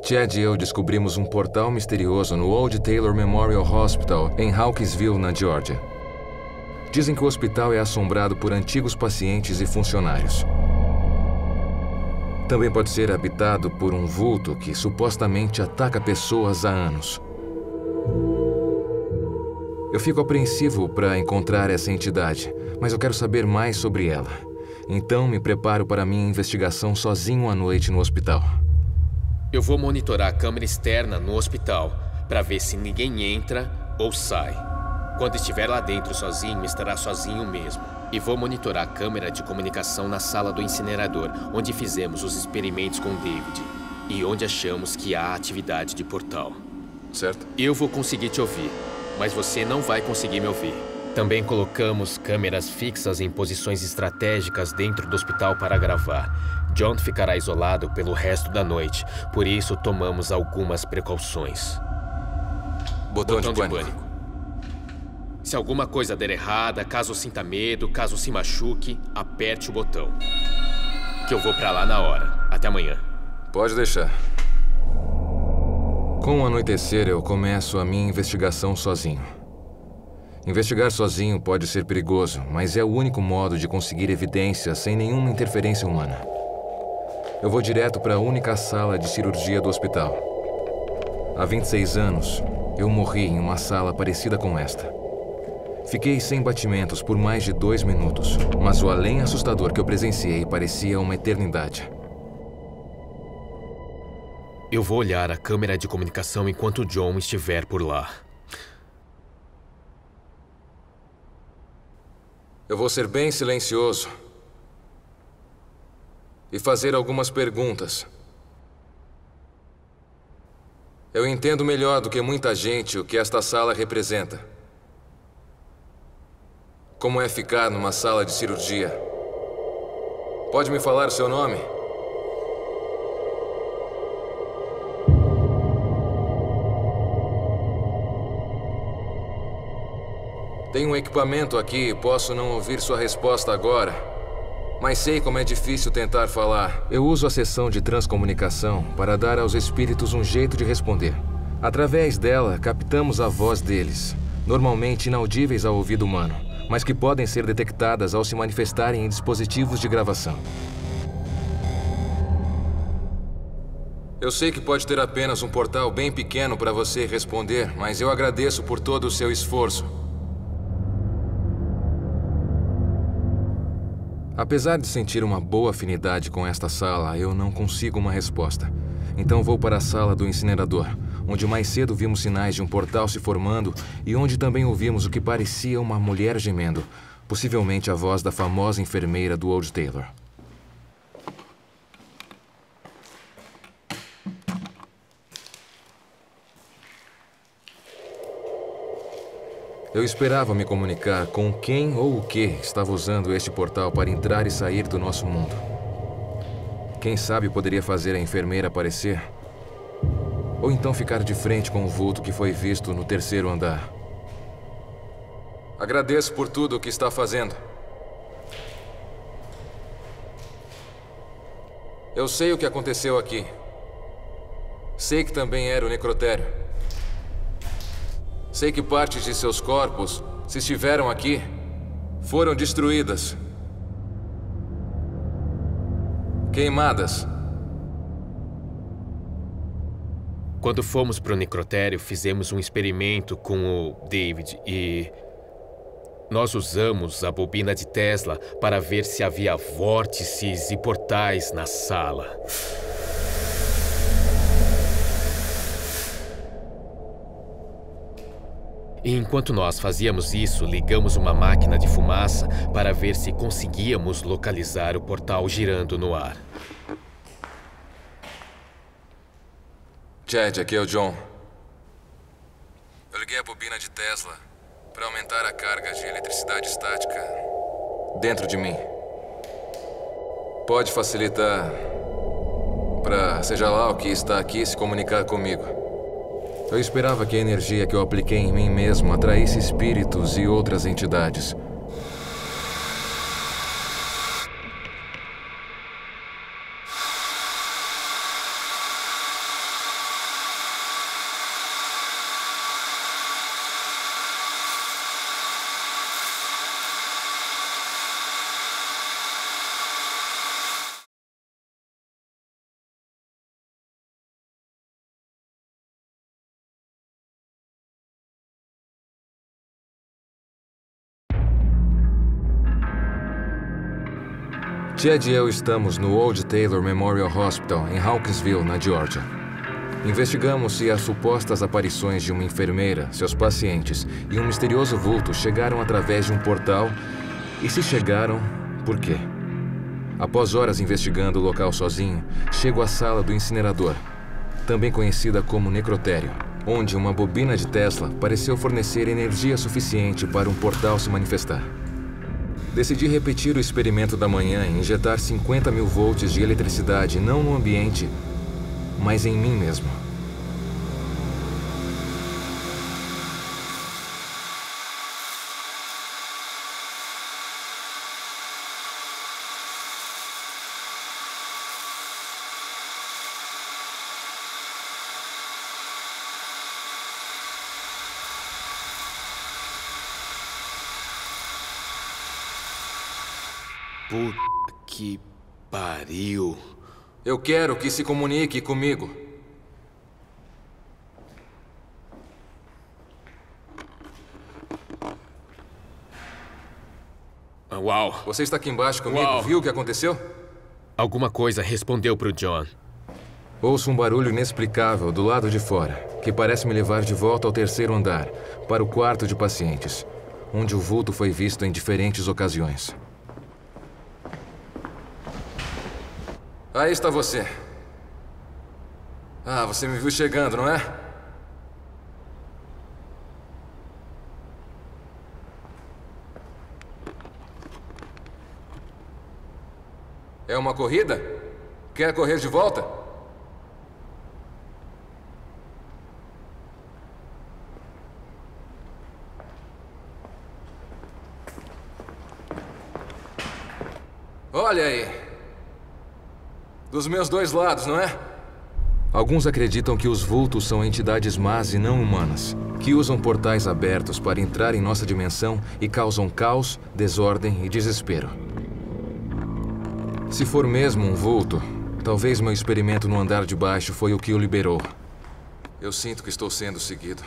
Chad e eu descobrimos um portal misterioso no Old Taylor Memorial Hospital, em Hawkinsville, na Georgia. Dizem que o hospital é assombrado por antigos pacientes e funcionários. Também pode ser habitado por um vulto que supostamente ataca pessoas há anos. Eu fico apreensivo para encontrar essa entidade, mas eu quero saber mais sobre ela. Então me preparo para minha investigação sozinho à noite no hospital. Eu vou monitorar a câmera externa no hospital para ver se ninguém entra ou sai. Quando estiver lá dentro sozinho, estará sozinho mesmo. E vou monitorar a câmera de comunicação na sala do incinerador, onde fizemos os experimentos com David e onde achamos que há atividade de portal. Certo? Eu vou conseguir te ouvir, mas você não vai conseguir me ouvir. Também colocamos câmeras fixas em posições estratégicas dentro do hospital para gravar. John ficará isolado pelo resto da noite, por isso tomamos algumas precauções. Botão, Botão de, pânico. de pânico. Se alguma coisa der errada, caso sinta medo, caso se machuque, aperte o botão. Que eu vou para lá na hora. Até amanhã. Pode deixar. Com o anoitecer, eu começo a minha investigação sozinho. Investigar sozinho pode ser perigoso, mas é o único modo de conseguir evidências sem nenhuma interferência humana. Eu vou direto para a única sala de cirurgia do hospital. Há 26 anos, eu morri em uma sala parecida com esta. Fiquei sem batimentos por mais de dois minutos, mas o além assustador que eu presenciei parecia uma eternidade. Eu vou olhar a câmera de comunicação enquanto John estiver por lá. Eu vou ser bem silencioso e fazer algumas perguntas. Eu entendo melhor do que muita gente o que esta sala representa. Como é ficar numa sala de cirurgia? Pode me falar seu nome? Tem um equipamento aqui e posso não ouvir sua resposta agora. Mas sei como é difícil tentar falar. Eu uso a sessão de transcomunicação para dar aos espíritos um jeito de responder. Através dela, captamos a voz deles, normalmente inaudíveis ao ouvido humano mas que podem ser detectadas ao se manifestarem em dispositivos de gravação. Eu sei que pode ter apenas um portal bem pequeno para você responder, mas eu agradeço por todo o seu esforço. Apesar de sentir uma boa afinidade com esta sala, eu não consigo uma resposta. Então vou para a sala do incinerador, onde mais cedo vimos sinais de um portal se formando e onde também ouvimos o que parecia uma mulher gemendo, possivelmente a voz da famosa enfermeira do Old Taylor. Eu esperava me comunicar com quem ou o que estava usando este portal para entrar e sair do nosso mundo. Quem sabe poderia fazer a enfermeira aparecer ou então ficar de frente com o vulto que foi visto no terceiro andar. Agradeço por tudo o que está fazendo. Eu sei o que aconteceu aqui. Sei que também era o necrotério. Sei que partes de seus corpos, se estiveram aqui, foram destruídas. Queimadas. Quando fomos para o necrotério, fizemos um experimento com o David e. Nós usamos a bobina de Tesla para ver se havia vórtices e portais na sala. E enquanto nós fazíamos isso, ligamos uma máquina de fumaça para ver se conseguíamos localizar o portal girando no ar. Chad, aqui é o John. Eu liguei a bobina de Tesla para aumentar a carga de eletricidade estática dentro de mim. Pode facilitar para seja lá o que está aqui se comunicar comigo. Eu esperava que a energia que eu apliquei em mim mesmo atraísse espíritos e outras entidades. Chad e eu estamos no Old Taylor Memorial Hospital, em Hawkinsville, na Georgia. Investigamos se as supostas aparições de uma enfermeira, seus pacientes e um misterioso vulto chegaram através de um portal e se chegaram, por quê? Após horas investigando o local sozinho, chego à sala do incinerador, também conhecida como necrotério, onde uma bobina de Tesla pareceu fornecer energia suficiente para um portal se manifestar. Decidi repetir o experimento da manhã e injetar 50 mil volts de eletricidade não no ambiente, mas em mim mesmo. Puta que pariu. Eu quero que se comunique comigo. Ah, Uau. Você está aqui embaixo comigo? Uau. Viu o que aconteceu? Alguma coisa respondeu pro John. Ouço um barulho inexplicável do lado de fora, que parece me levar de volta ao terceiro andar, para o quarto de pacientes, onde o vulto foi visto em diferentes ocasiões. Aí está você. Ah, você me viu chegando, não é? É uma corrida? Quer correr de volta? Olha aí. Dos meus dois lados, não é? Alguns acreditam que os vultos são entidades más e não humanas, que usam portais abertos para entrar em nossa dimensão e causam caos, desordem e desespero. Se for mesmo um vulto, talvez meu experimento no andar de baixo foi o que o liberou. Eu sinto que estou sendo seguido.